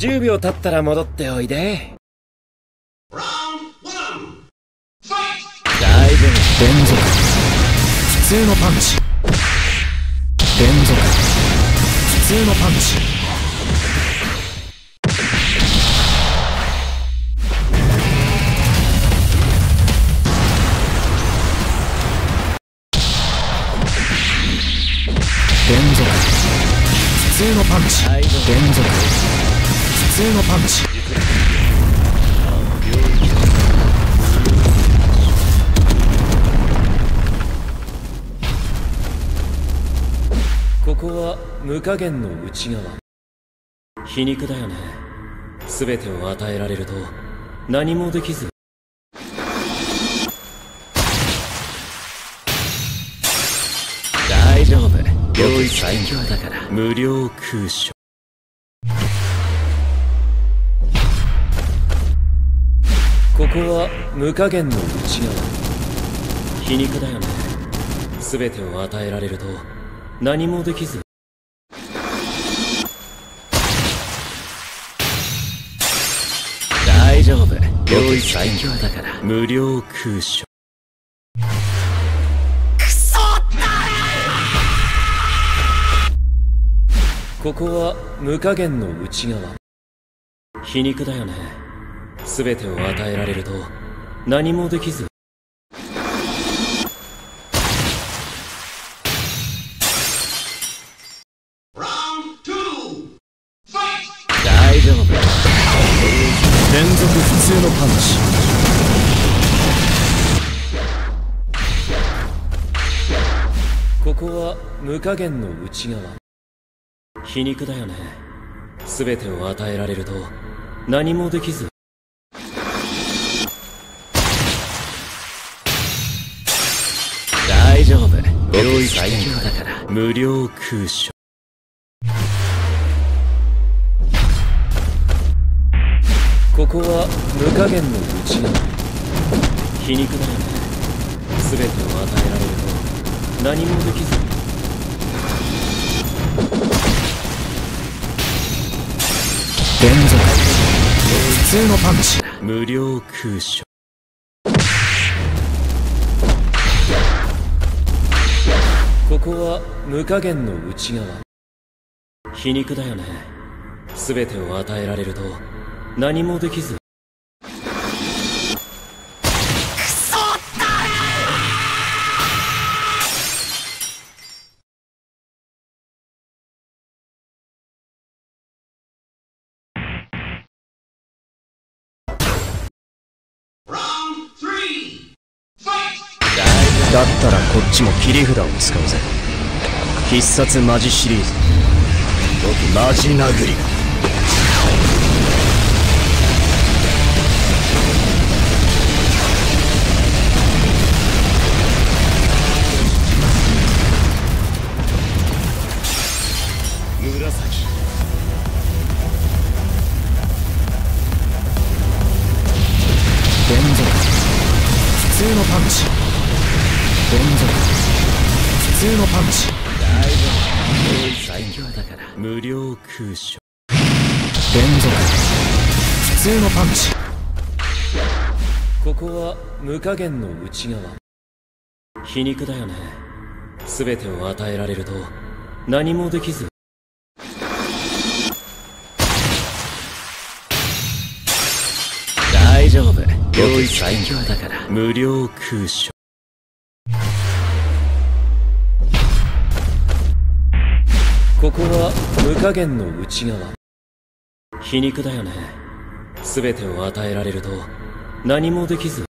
10秒経ったら戻っておいで。大丈夫。連続普通のパンチ。連続普通のパンチ。連続普通のパンチ。連続普通のパンチ。ここは無加減の内側。皮肉だよね。全てを与えられると何もできず。大丈夫。用意最強だから。無料空所ここは無加減の内側。皮肉だよね。全てを与えられると何もできず大丈夫用意最強だから無料空所ここは無加減の内側皮肉だよね全てを与えられると何もできず。大丈夫。連続普通のパンチ。ここは無加減の内側。皮肉だよね。全てを与えられると何もできず夫用意最強だから。無料空所。ここは無加減の内側皮肉だよね。全てを与えられると何もできず連続。普通のパンチ。無料空所ここは無加減の内側。皮肉だよね。全てを与えられると何もできず。だったらこっちも切り札を使うぜ。必殺マジシリーズ。マジ殴り紫。連続普通のパンチ。連続普通のパンチ最強だから。無料空所連続。普通のパンチ。ここは無加減の内側。皮肉だよね。全てを与えられると何もできず。大丈夫。用意最強だから。無料空所ここは無加減の内側。皮肉だよね。全てを与えられると何もできず。